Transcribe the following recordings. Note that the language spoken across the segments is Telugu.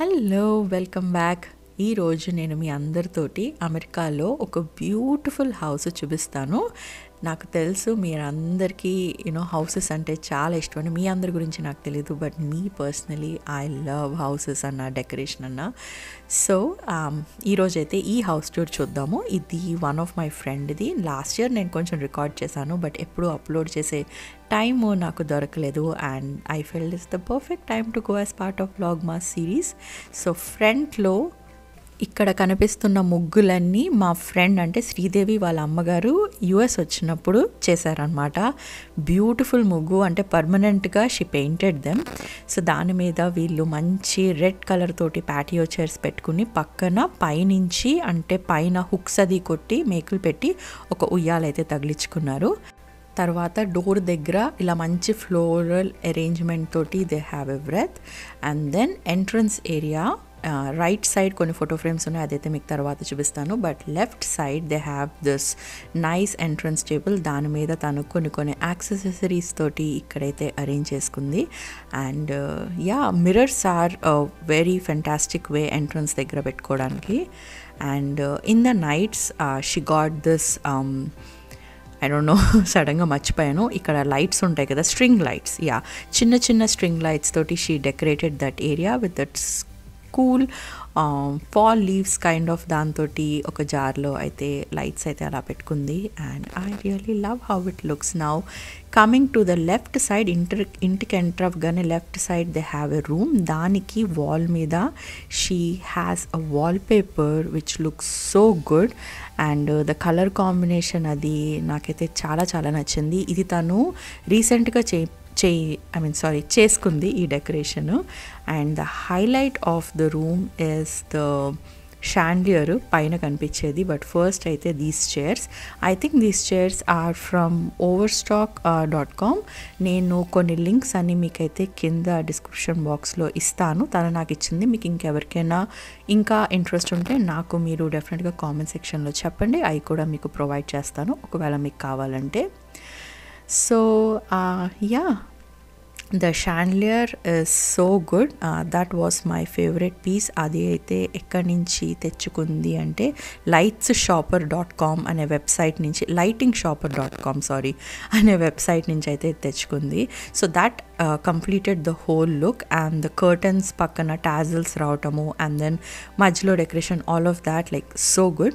హలో వెల్కమ్ బ్యాక్ ఈరోజు నేను మీ అందరితోటి అమెరికాలో ఒక బ్యూటిఫుల్ హౌస్ చూపిస్తాను. నాకు తెలుసు మీరందరికీ యూనో హౌసెస్ అంటే చాలా ఇష్టం అని మీ అందరి గురించి నాకు తెలియదు but me personally I love houses అన్న డెకరేషన్ అన్న. సో ఈరోజు అయితే ఈ హౌస్ టూర్ చూద్దాము. ఇది వన్ ఆఫ్ మై ఫ్రెండ్ది లాస్ట్ ఇయర్ నేను కొంచెం రికార్డ్ చేశాను బట్ ఎప్పుడు అప్లోడ్ చేసే టైమ్ నాకు దొరకలేదు. And I fell is the perfect time to go as part of blogmas series so ఫ్రంట్లో ఇక్కడ కనిపిస్తున్న ముగ్గులన్నీ మా ఫ్రెండ్ అంటే శ్రీదేవి వాళ్ళ అమ్మగారు యుఎస్ వచ్చినప్పుడు చేశారనమాట బ్యూటిఫుల్ ముగ్గు అంటే పర్మనెంట్గా షీ పెయింటెడ్ దెమ్ సో దాని మీద వీళ్ళు మంచి రెడ్ కలర్ తోటి ప్యాటియో చైర్స్ పెట్టుకుని పక్కన పైనుంచి అంటే పైన హుక్స్ అది కొట్టి మేకులు పెట్టి ఒక ఉయ్యాలైతే తగిలించుకున్నారు. తర్వాత డోర్ దగ్గర ఇలా మంచి ఫ్లోరల్ అరేంజ్మెంట్ తోటి they have a wreath and then entrance area right side కొన్ని ఫోటో ఫ్రేమ్స్ ఉన్నాయి అదైతే మీకు తర్వాత చూపిస్తాను. But left side they have this nice entrance table దాని మీద తను కొన్ని కొన్ని యాక్సెసరీస్ తోటి ఇక్కడైతే అరేంజ్ చేసుకుంది. And ya mirrors are very fantastic way entrance దగ్గర పెట్టుకోవడానికి. And in the nights she got this I don't know సడన్గా మర్చిపోయాను. ఇక్కడ లైట్స్ ఉంటాయి కదా స్ట్రింగ్ లైట్స్ యా చిన్న చిన్న స్ట్రింగ్ లైట్స్ తోటి she decorated that area with that's cool. Fall leaves kind of దాంతో ఒక జార్లో అయితే లైట్స్ అయితే అలా పెట్టుకుంది. And I really love how it looks now coming to the left side inter ఇంటికి ఎంటర్ అవ్వగానే left side they have a room దానికి వాల్ మీద she has a wallpaper which looks so good and the colour combination అది నాకైతే చాలా చాలా నచ్చింది. ఇది తను రీసెంట్గా చే చేయి ఐ మీన్ సారీ చేసుకుంది ఈ decoration. And the highlight of the room is the chandelier పైన కనిపించేది బట్ ఫస్ట్ అయితే these chairs. I think these chairs are from Overstock dot com. నేను కొన్ని లింక్స్ అన్ని మీకైతే కింద డిస్క్రిప్షన్ బాక్స్లో ఇస్తాను. తను నాకు ఇచ్చింది. మీకు ఇంకెవరికైనా ఇంకా ఇంట్రెస్ట్ ఉంటే నాకు మీరు డెఫినెట్గా కామెంట్ సెక్షన్లో చెప్పండి. అవి కూడా మీకు ప్రొవైడ్ చేస్తాను. ఒకవేళ మీకు కావాలంటే so ya the chandelier is so good that was my favourite piece అది అయితే ఎక్కడి నుంచి తెచ్చుకుంది అంటే లైట్స్ షాపర్ డాట్ కామ్ అనే వెబ్సైట్ నుంచి lighting shopper dot com sorry అనే వెబ్సైట్ నుంచి అయితే తెచ్చుకుంది. So that completed the whole look and the curtains పక్కన టాజిల్స్ రావటము అండ్ దెన్ మధ్యలో decoration all of that like so good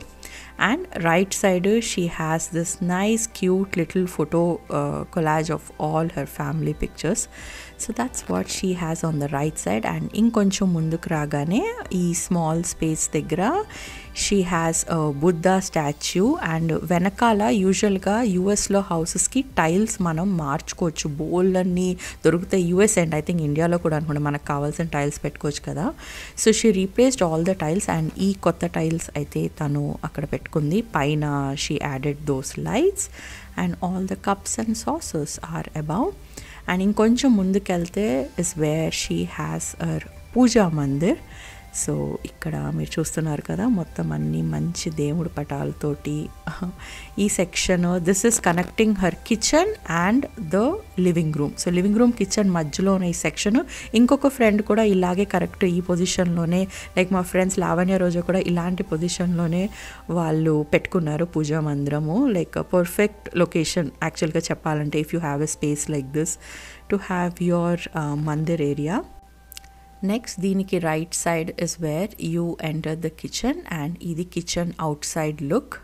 and right side she has this nice cute little photo uh, collage of all her family pictures so that's what she has on the right side and ఇంకొంచెం ముందుకు రాగానే ఈ స్మాల్ స్పేస్ దగ్గర she has Buddha statue and వెనకాల యూజువల్గా యూఎస్లో హౌసెస్కి టైల్స్ మనం మార్చుకోవచ్చు. బోల్డ్ అన్ని దొరుకుతాయి యూఎస్ అండ్ ఐ థింక్ ఇండియాలో కూడా అనుకుంటే మనకు కావాల్సిన టైల్స్ పెట్టుకోవచ్చు కదా. So she replaced all the tiles and ఈ కొత్త టైల్స్ అయితే తను అక్కడ పెట్టుకుంది. పైన she added those lights and all the cups and sauces are above and ఇంకొంచెం ముందుకెళ్తే is where she has uh puja mandir so ఇక్కడ మీరు చూస్తున్నారు కదా మొత్తం అన్ని మంచి దేవుడి పటాలతోటి. ఈ section this is connecting her kitchen and the living room so living room kitchen మధ్యలో ఉన్న ఈ సెక్షన్ ఇంకొక ఫ్రెండ్ కూడా ఇలాగే కరెక్ట్ ఈ పొజిషన్లోనే లైక్ మా ఫ్రెండ్స్ లావణ్య రోజు కూడా ఇలాంటి పొజిషన్లోనే వాళ్ళు పెట్టుకున్నారు పూజా మందిరము. లైక్ పర్ఫెక్ట్ లొకేషన్ యాక్చువల్గా చెప్పాలంటే if you have a space like this to have your mandir area next దీనికి right side is where you enter the kitchen and ఇది కిచెన్ అవుట్ సైడ్ లుక్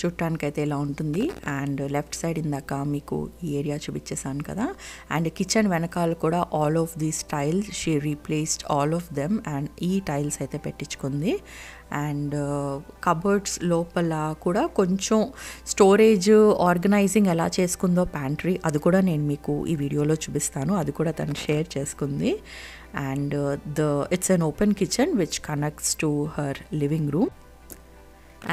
చూడటానికైతే ఇలా ఉంటుంది. అండ్ లెఫ్ట్ సైడ్ ఇందాక మీకు ఈ ఏరియా చూపించేసాను కదా. అండ్ కిచెన్ వెనకాల కూడా all of these tiles she replaced all of them and ఈ టైల్స్ అయితే పెట్టించుకుంది. అండ్ కబర్డ్స్ లోపల కూడా కొంచెం స్టోరేజ్ ఆర్గనైజింగ్ ఎలా చేసుకుందో ప్యాంట్రీ అది కూడా నేను మీకు ఈ వీడియోలో చూపిస్తాను. అది కూడా తను షేర్ చేసుకుంది. And the it's an open kitchen which connects to her living room.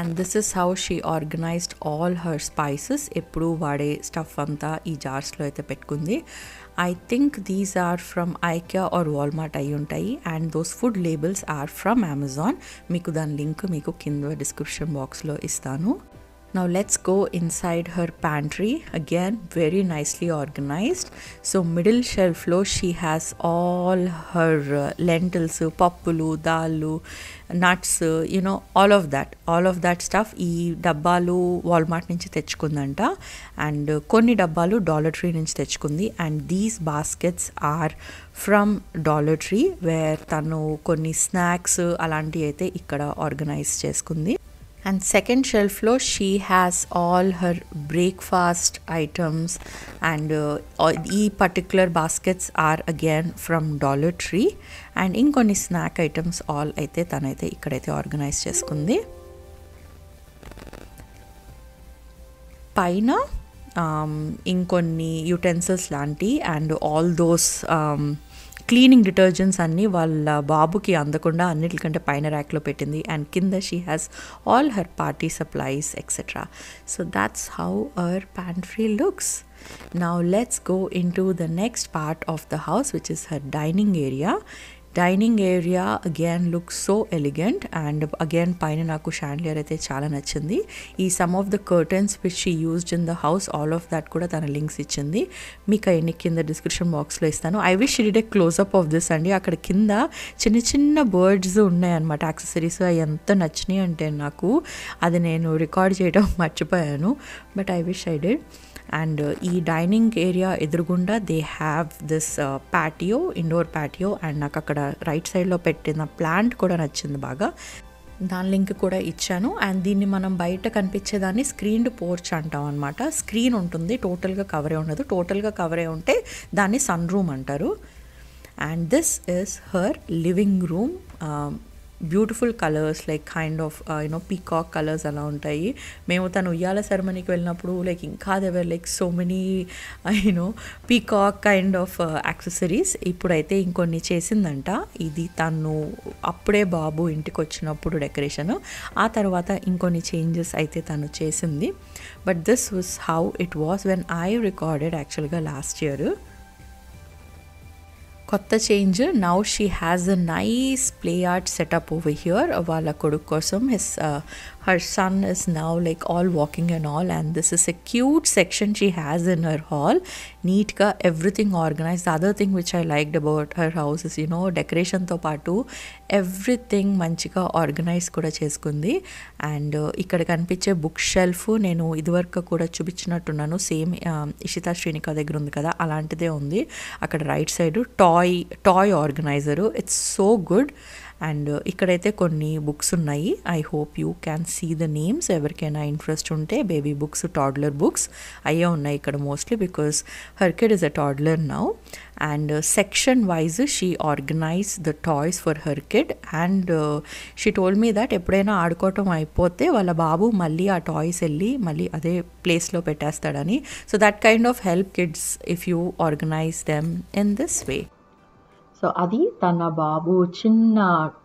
And this is how she organized all her spices ఎప్పుడు వాడే స్టఫ్ అంతా ఈ జార్స్లో అయితే పెట్టుకుంది. I think these are from IKEA or Walmart అయి ఉంటాయి. And those food labels are from Amazon మీకు దాని లింక్ మీకు కింద డిస్క్రిప్షన్ బాక్స్లో ఇస్తాను. Now let's go inside her pantry. Again, very nicely organized. So middle shelf లో she has all her పప్పులు దాళ్ళు nuts you know all of that all of that stuff ఈ డబ్బాలు వాల్మార్ట్ నుంచి తెచ్చుకుందంట అండ్ కొన్ని డబ్బాలు డాలర్ ట్రీ నుంచి తెచ్చుకుంది and these baskets are from Dollar Tree where తను కొన్ని స్నాక్స్ అలాంటివి అయితే ఇక్కడ ఆర్గనైజ్ చేసుకుంది and second షెల్ఫ్లో she has all her breakfast items and ఈ particular baskets are again from Dollar Tree and ఇంకొన్ని స్నాక్ ఐటమ్స్ ఆల్ అయితే తనైతే ఇక్కడైతే ఆర్గనైజ్ చేసుకుంది. పైన ఇంకొన్ని యుటెన్సిల్స్ లాంటి and all those cleaning detergents అన్నీ వాళ్ళ బాబుకి అందకుండా అన్నిటికంటే పైన ర్యాక్లో పెట్టింది. అండ్ కింద she has all her party supplies etcetera so that's how our pantry looks now let's go in to the next part of the house which is her dining area dining area again look so elegant and again పైన నాకు షాండ్లియర్ అయితే చాలా నచ్చింది. ఈ some of the curtains which she used in the house all of that కూడా తన లింక్స్ ఇచ్చింది. మీకు అవన్నీ కింద డిస్క్రిప్షన్ బాక్స్లో ఇస్తాను. I wish it a close up of this అండి. అక్కడ కింద చిన్న చిన్న బర్డ్స్ ఉన్నాయన్నమాట. యాక్సెసరీస్ అవి ఎంత నచ్చినాయి అంటే నాకు అది నేను రికార్డ్ చేయడం మర్చిపోయాను. But I wish I did and ఈ డైనింగ్ ఏరియా ఎదురుగుండా they have this patio indoor patio and నాకు అక్కడ రైట్ సైడ్లో పెట్టిన ప్లాంట్ కూడా నచ్చింది బాగా. దాని లింక్ కూడా ఇచ్చాను. అండ్ దీన్ని మనం బయట కనిపించేదాన్ని స్క్రీన్డ్ పోర్చ్ అంటాం అనమాట స్క్రీన్ ఉంటుంది టోటల్గా కవరే ఉండదు. టోటల్గా కవరే ఉంటే దాన్ని సన్ రూమ్ అంటారు. And this is her living room beautiful colours like kind of you know peacock colours అలా ఉంటాయి. మేము తను ఉయ్యాల సెరమనీకి వెళ్ళినప్పుడు లైక్ ఇంకా దేవర్ like so many you know peacock kind of accessories ఇప్పుడైతే ఇంకొన్ని చేసిందంట. ఇది తను అప్పుడే బాబు ఇంటికి వచ్చినప్పుడు డెకరేషన్ ఆ తర్వాత ఇంకొన్ని చేంజెస్ అయితే తను చేసింది. But this was how it was when I recorded యాక్చువల్గా లాస్ట్ ఇయర్ కొత్త change now she has a nice play art setup over here వాళ్ళ కొడుకు కోసం his her son is now like all walking and all and this is a cute section she has in her hall నీట్గా everything organise other thing which I liked about her house is you know డెకరేషన్తో పాటు ఎవ్రీథింగ్ మంచిగా ఆర్గనైజ్ కూడా చేసుకుంది అండ్ ఇక్కడ కనిపించే బుక్ షెల్ఫ్ నేను ఇదివరకు కూడా చూపించినట్టున్నాను సేమ్ ఇషితా శ్రీనిక దగ్గర ఉంది కదా అలాంటిదే ఉంది అక్కడ right side toy toy organiser it's so good and ఇక్కడైతే కొన్ని బుక్స్ ఉన్నాయి. I hope you can see the names ఎవరికైనా ఇంట్రెస్ట్ ఉంటే బేబీ బుక్స్ టాడ్లర్ బుక్స్ అయ్యే ఉన్నాయి ఇక్కడ mostly because her kid is a toddler now and section wise she organise the toys for her kid and she told me that ఎప్పుడైనా ఆడుకోవటం అయిపోతే వాళ్ళ బాబు మళ్ళీ ఆ టాయ్స్ వెళ్ళి మళ్ళీ అదే ప్లేస్లో పెట్టేస్తాడని. So that kind of help kids if you organise them in this way so అది తన బాబు చిన్న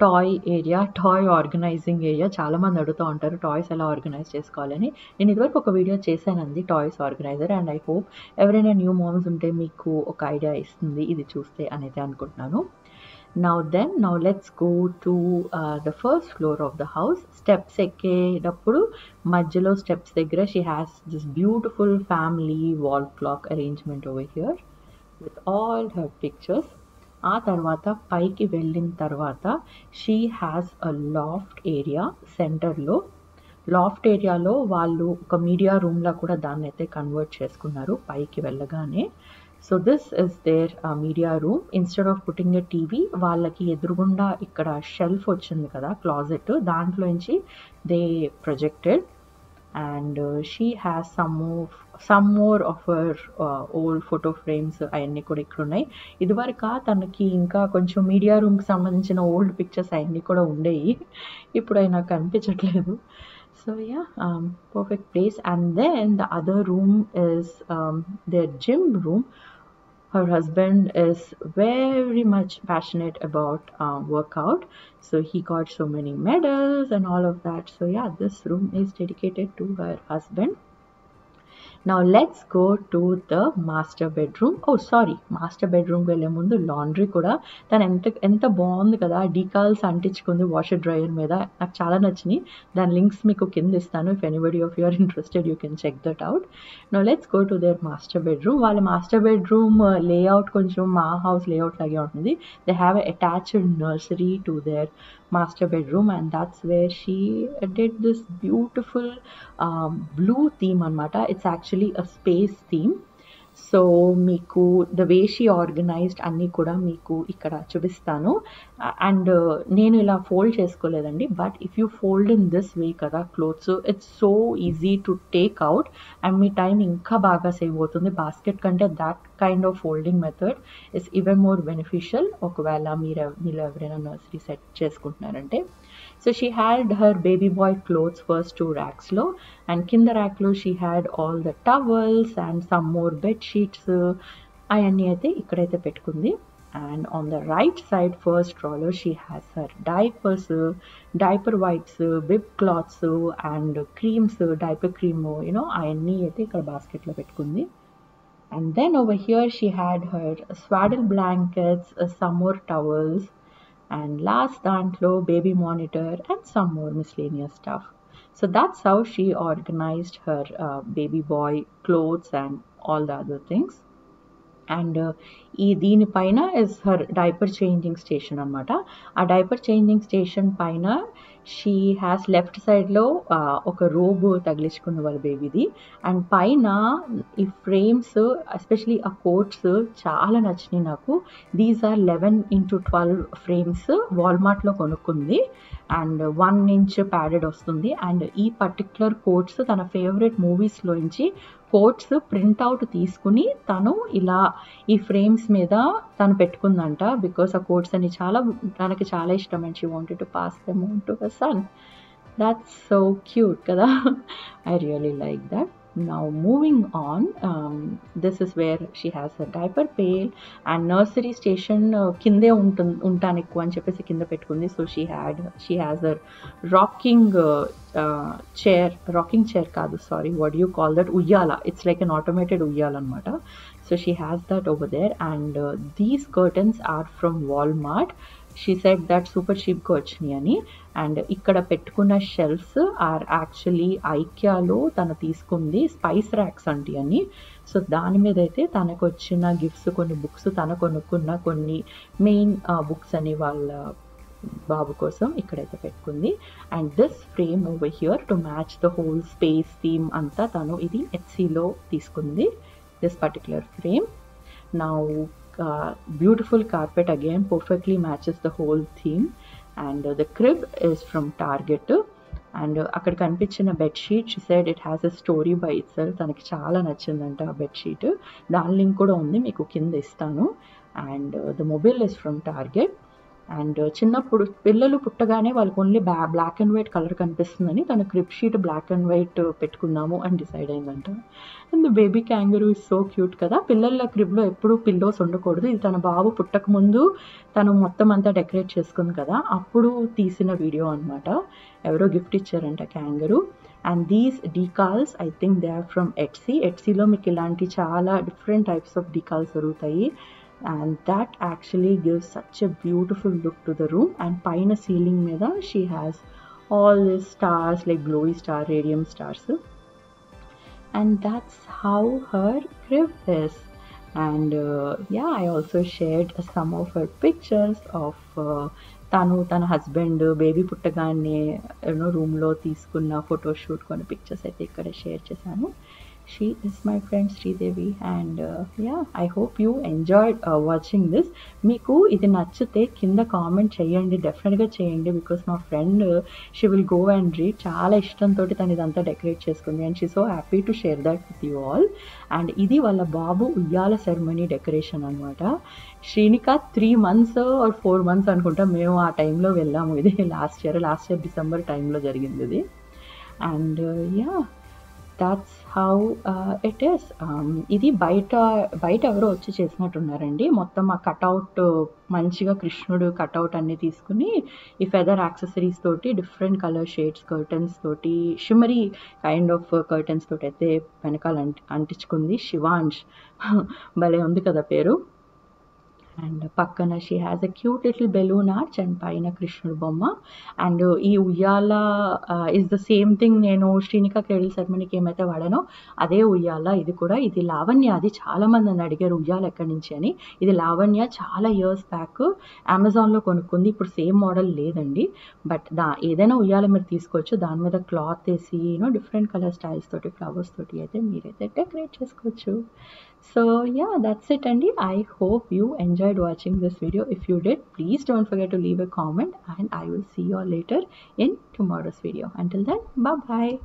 toy area toy organising area. చాలామంది అడుగుతూ ఉంటారు టాయ్స్ ఎలా ఆర్గనైజ్ చేసుకోవాలని నేను ఇదివరకు ఒక వీడియో చేశానండి toys organiser. And I hope ఎవరైనా న్యూ మామ్స్ ఉంటే మీకు ఒక ఐడియా ఇస్తుంది ఇది చూస్తే అనేది అనుకుంటున్నాను. Now then now let's go to the first floor of the house steps ఎక్కేటప్పుడు మధ్యలో స్టెప్స్ దగ్గర she has this beautiful family wall clock arrangement over here with all her pictures ఆ తర్వాత పైకి వెళ్ళిన తర్వాత she has a loft area సెంటర్లో లాఫ్ట్ ఏరియాలో వాళ్ళు ఒక మీడియా రూమ్లో కూడా దాన్ని అయితే కన్వర్ట్ చేసుకున్నారు పైకి వెళ్ళగానే. So this is their media room instead of putting a TV వాళ్ళకి ఎదురుగుండా ఇక్కడ షెల్ఫ్ వచ్చింది కదా క్లాజెట్ దాంట్లోంచి they projected and she has some more some more of our old photo frames అవన్నీ కూడా ఇక్కడ ఉన్నాయి. ఇదివరకు తనకి ఇంకా కొంచెం మీడియా రూమ్కి సంబంధించిన ఓల్డ్ పిక్చర్స్ అవన్నీ కూడా ఉండేవి ఇప్పుడు అవి నాకు కనిపించట్లేదు so yeah perfect place and then the other room is their gym room. Her husband is very much passionate about uh, workout. So he got so many medals and all of that. So yeah this room is dedicated to her husband నా let's go to the master bedroom oh sorry master బెడ్రూమ్కి వెళ్ళే ముందు లాండ్రీ కూడా. తను ఎంత ఎంత బాగుంది కదా. డీకాల్స్ అంటించుకుంది వాషర్ డ్రైయర్ మీద. నాకు చాలా నచ్చినాయి. దాని లింక్స్ మీకు కింద ఇస్తాను. If anybody of you're interested you can check that out no let's go to their master bedroom వాళ్ళ మాస్టర్ బెడ్రూమ్ లేఅవుట్ కొంచెం మా హౌస్ లేఅవుట్ లాగే ఉంటుంది. They have attached nursery to their master bedroom and that's where she did this beautiful um, blue theme anmata it's actually a space theme so మీకు ద వే షీ ఆర్గనైజ్డ్ అన్నీ కూడా మీకు ఇక్కడ చూపిస్తాను. అండ్ uh, నేను ఇలా fold చేసుకోలేదండి but if you fold in this way కదా clothes it's so easy to take out and me time ఇంకా బాగా సేవ్ అవుతుంది. బాస్కెట్ కంటే that kind of folding method is even more beneficial ఒకవేళ మీరు మీరు ఎవరైనా నర్సరీ సెట్ చేసుకుంటున్నారంటే so she had her baby boy clothes first two ర్యాక్స్లో and కింద ర్యాక్లో she had all the towels and some more bed sheets అవన్నీ అయితే ఇక్కడైతే పెట్టుకుంది. And on the right side first రాలో she has her diapers diaper wipes bib cloths and creams diaper cream you know అవన్నీ అయితే ఇక్కడ బాస్కెట్లో పెట్టుకుంది. And then over here she had her swaddle blankets uh, some more towels and last dantlo baby monitor and some more miscellaneous stuff so that's how she organized her uh, baby boy clothes and all the other things and ఈ దీనిపైన is her diaper changing station అనమాట ఆ డైపర్ చేంజింగ్ స్టేషన్ పైన షీ హ్యాస్ లెఫ్ట్ సైడ్లో ఒక రోబ్ తగిలించుకుంది వాళ్ళ బేబీది అండ్ పైన ఈ ఫ్రేమ్స్ ఎస్పెషలీ ఆ కోట్స్ చాలా నచ్చినాయి నాకు. These are eleven into twelve frames వాల్మార్ట్లో కొనుక్కుంది. అండ్ వన్ ఇంచ్ ప్యాడెడ్ వస్తుంది. అండ్ ఈ పర్టిక్యులర్ కోట్స్ తన ఫేవరెట్ మూవీస్లోంచి కోట్స్ ప్రింట్అవుట్ తీసుకుని తను ఇలా ఈ ఫ్రేమ్స్ మీద తను పెట్టుకుందంట బికాస్ ఆ కోట్స్ అని చాలా తనకి చాలా ఇష్టం and she wanted to pass them to her son that's so cute కదా. I really like that now moving on um, this is where she has her diaper pail and nursery station uh, కిందే ఉంటుంది ఉంటాను ఎక్కువ అని చెప్పేసి కింద పెట్టుకుంది so she had she has uh rocking chair rocking chair కాదు sorry what you call that ఉయ్యాల ఇట్స్ లైక్ అన్ ఆటోమేటెడ్ ఉయ్యాల అనమాట so she has that over there and these curtains are from Walmart she said that super చీప్గా వచ్చినాయి అని. అండ్ ఇక్కడ పెట్టుకున్న షెల్ఫ్స్ ఆర్ యాక్చువల్లీ ఐక్యాలో తను తీసుకుంది స్పైస్ ర్యాక్స్ అంటి అని. సో దాని మీద అయితే తనకు వచ్చిన గిఫ్ట్స్ కొన్ని బుక్స్ తన కొనుక్కున్న కొన్ని మెయిన్ బుక్స్ అని వాళ్ళ బాబు కోసం ఇక్కడైతే పెట్టుకుంది. And this frame over here to match the whole space theme అంతా తను ఇది హెచ్సిలో తీసుకుంది దిస్ పర్టికులర్ ఫ్రేమ్ నా uh, beautiful carpet again perfectly matches the whole theme. And uh, the crib is from target. And uh, అక్కడ కనిపించిన bedsheet she said it has a story by it sell తనకి చాలా నచ్చిందంట ఆ బెడ్షీట్ దాని లింక్ కూడా ఉంది మీకు కింద ఇస్తాను. And the mobile is from Target and చిన్నప్పుడు పిల్లలు పుట్టగానే వాళ్ళకి only bla black and white colour కనిపిస్తుందని తన crib sheet black and white పెట్టుకుందాము అని డిసైడ్ అయిందంట. And baby kangaroo is so cute కదా. పిల్లల క్రిబ్లో ఎప్పుడూ పిల్లోస్ ఉండకూడదు. ఇది తన బాబు పుట్టకముందు తను మొత్తం అంతా డెకరేట్ చేసుకుంది కదా. అప్పుడు తీసిన వీడియో అనమాట ఎవరో గిఫ్ట్ ఇచ్చారంట kangaroo and these decals I think they are from Etsy ఎట్సీలో మీకు ఇలాంటి చాలా డిఫరెంట్ టైప్స్ ఆఫ్ డీకాల్స్ దొరుకుతాయి. and that actually gives such a beautiful look to the room and paina ceiling meda she has all these stars like glowy star radium stars and that's how her crib is and uh, yeah i also shared some of her pictures of uh, తను తన హస్బెండ్ బేబీ పుట్టగానే యూనో రూమ్లో తీసుకున్న ఫోటోషూట్ కొన్ని పిక్చర్స్ అయితే ఇక్కడ షేర్ చేశాను She is my friend Sridevi and yeah I hope you enjoyed watching this మీకు ఇది నచ్చితే కింద కామెంట్ చేయండి డెఫినెట్గా చేయండి బికాస్ మా friend she will go and read చాలా ఇష్టంతో తను ఇదంతా డెకరేట్ చేసుకుంది and she so happy to share that with you all and ఇది వాళ్ళ బాబు ఉయ్యాల సెరమనీ డెకరేషన్ అనమాట Srinika three months or four months అనుకుంటా మేము ఆ టైంలో వెళ్ళాము. ఇది last year last year December టైంలో జరిగింది ఇది. And yeah uh, that's how it is ఇది బయట బయట ఎవరో వచ్చి చేసినట్టున్నారండి. మొత్తం ఆ కటౌట్ మంచిగా కృష్ణుడు కటౌట్ అన్ని తీసుకుని ఈ ఫెదర్ యాక్సెసరీస్ తోటి డిఫరెంట్ కలర్ షేడ్స్ కర్టన్స్ తోటి షిమరీ కైండ్ ఆఫ్ కర్టన్స్ తోటి అయితే వెనకాల అంటి అంటించుకుంది శివాంష్ భలే ఉంది కదా పేరు. అండ్ పక్కన she has a cute little balloon arch and పైన కృష్ణుడు బొమ్మ. అండ్ ఈ ఉయ్యాల ఇస్ ద సేమ్ థింగ్ నేను శ్రీనికా క్రెడిల్ శర్మనికి ఏమైతే వాడానో అదే ఉయ్యాల. ఇది కూడా ఇది లావణ్య. అది చాలా మంది నన్ను అడిగారు ఉయ్యాల ఎక్కడి నుంచి? అని. ఇది లావణ్య చాలా ఇయర్స్ బ్యాక్ అమెజాన్లో కొనుక్కుంది. ఇప్పుడు సేమ్ మోడల్ లేదండి. బట్ దా ఏదైనా ఉయ్యాల మీరు తీసుకోవచ్చు. దాని మీద క్లాత్ వేసి you know different colour styles తోటి ఫ్లవర్స్ తోటి అయితే మీరైతే డెకరేట్ చేసుకోవచ్చు. so yeah that's it andy. I hope you enjoyed watching this video. If you did please don't forget to leave a comment and i will see you all later in tomorrow's video. Until then bye bye